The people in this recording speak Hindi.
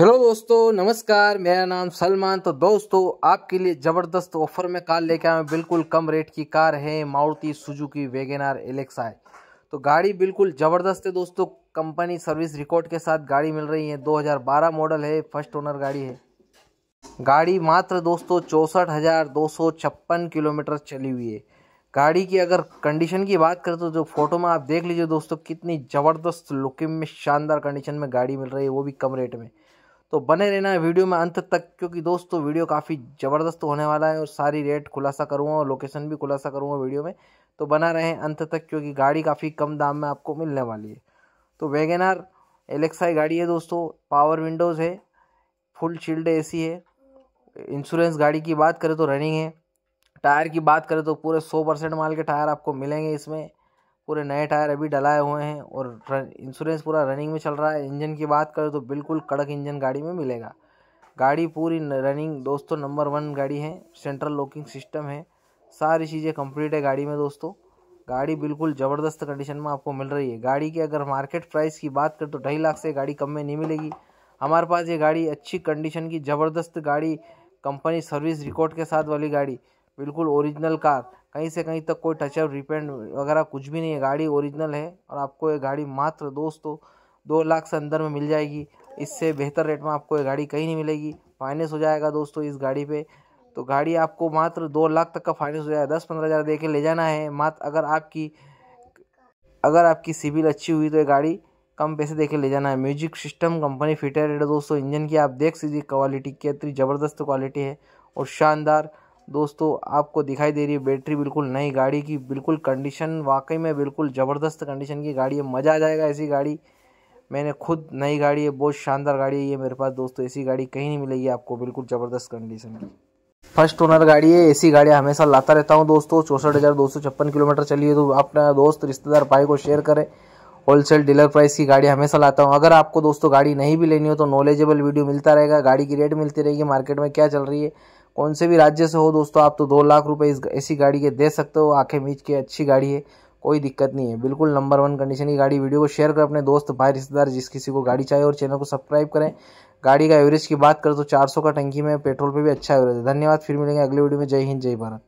हेलो दोस्तों, नमस्कार, मेरा नाम सलमान। तो दोस्तों, आपके लिए ज़बरदस्त ऑफ़र में कार लेके आए बिल्कुल कम रेट की कार है, मारुति सुजुकी वेगेनार एलेक्सा तो गाड़ी बिल्कुल ज़बरदस्त है दोस्तों। कंपनी सर्विस रिकॉर्ड के साथ गाड़ी मिल रही है। 2012 मॉडल है, फ़र्स्ट ओनर गाड़ी है। गाड़ी मात्र दोस्तों चौंसठ किलोमीटर चली हुई है। गाड़ी की अगर कंडीशन की बात करें तो जो फ़ोटो में आप देख लीजिए दोस्तों, कितनी ज़बरदस्त लुकिंग में शानदार कंडीशन में गाड़ी मिल रही है, वो भी कम रेट में। तो बने रहना वीडियो में अंत तक, क्योंकि दोस्तों, वीडियो काफ़ी ज़बरदस्त होने वाला है और सारी रेट खुलासा करूँगा और लोकेशन भी खुलासा करूँगा वीडियो में। तो बना रहें अंत तक, क्योंकि गाड़ी काफ़ी कम दाम में आपको मिलने वाली है। तो वैगनार एलेक्साई गाड़ी है दोस्तों पावर विंडोज़ है फुल शील्ड एसी है। इंश्योरेंस गाड़ी की बात करें तो रनिंग है। टायर की बात करें तो पूरे सौ परसेंट माल के टायर आपको मिलेंगे इसमें। पूरे नए टायर अभी डलाए हुए हैं और इंश्योरेंस पूरा रनिंग में चल रहा है। इंजन की बात करें तो बिल्कुल कड़क इंजन गाड़ी में मिलेगा। गाड़ी पूरी रनिंग दोस्तों नंबर वन गाड़ी है सेंट्रल लॉकिंग सिस्टम है। सारी चीज़ें कंप्लीट है गाड़ी में, दोस्तों। गाड़ी बिल्कुल ज़बरदस्त कंडीशन में आपको मिल रही है। गाड़ी की अगर मार्केट प्राइस की बात करें तो ढाई लाख से गाड़ी कम में नहीं मिलेगी। हमारे पास ये गाड़ी अच्छी कंडीशन की ज़बरदस्त गाड़ी कंपनी सर्विस रिकॉर्ड के साथ वाली गाड़ी, बिल्कुल ओरिजिनल कार कहीं से कहीं तक कोई टचअप रिपेंट वगैरह कुछ भी नहीं है। गाड़ी ओरिजिनल है और आपको ये गाड़ी मात्र दोस्तों दो लाख से अंदर में मिल जाएगी। इससे बेहतर रेट में आपको ये गाड़ी कहीं नहीं मिलेगी। फाइनेंस हो जाएगा दोस्तों इस गाड़ी पे। तो गाड़ी आपको मात्र दो लाख तक का फाइनेंस हो जाएगा। दस पंद्रह हज़ार दे के ले जाना है। मात्र अगर आपकी अगर आपकी सिविल अच्छी हुई तो ये गाड़ी कम पैसे दे के ले जाना है। म्यूज़िक सिस्टम कंपनी फिटेड है दोस्तों। इंजन की आप देख सीजिए क्वालिटी कितनी ज़बरदस्त क्वालिटी है और शानदार। दोस्तों, आपको दिखाई दे रही है बैटरी बिल्कुल नई गाड़ी की, बिल्कुल कंडीशन वाकई में बिल्कुल ज़बरदस्त कंडीशन की गाड़ी है। मज़ा आ जाएगा ऐसी गाड़ी। मैंने खुद नई गाड़ी है, बहुत शानदार गाड़ी है ये मेरे पास। दोस्तों, ऐसी गाड़ी कहीं नहीं मिलेगी आपको, बिल्कुल ज़बरदस्त कंडीशन की। फ़र्स्ट ओनर गाड़ी है, ऐसी गाड़ी हमेशा लाता रहता हूँ दोस्तों। चौंसठ हज़ार दो सौ छप्पन किलोमीटर चली है तो अपना दोस्त, रिश्तेदार, भाई को शेयर करें। होलसेल डीलर प्राइस की गाड़ी हमेशा लाता हूँ। अगर आपको दोस्तों गाड़ी नहीं भी लेनी हो तो नॉलेजेबल वीडियो मिलता रहेगा, गाड़ी की रेट मिलती रहेगी मार्केट में क्या चल रही है। कौन से भी राज्य से हो दोस्तों, आप तो दो लाख रुपए इस ऐसी गाड़ी के दे सकते हो। आँखें मीच के, अच्छी गाड़ी है, कोई दिक्कत नहीं है। बिल्कुल नंबर वन कंडीशन की गाड़ी, वीडियो को शेयर कर अपने दोस्त, भाई, रिश्तेदार, जिस किसी को गाड़ी चाहिए और चैनल को सब्सक्राइब करें। गाड़ी का एवरेज की बात करें तो 400 का टंकी में पेट्रोल पर भी अच्छा एवरेज है। धन्यवाद, फिर मिलेंगे अगले वीडियो में। जय हिंद, जय भारत।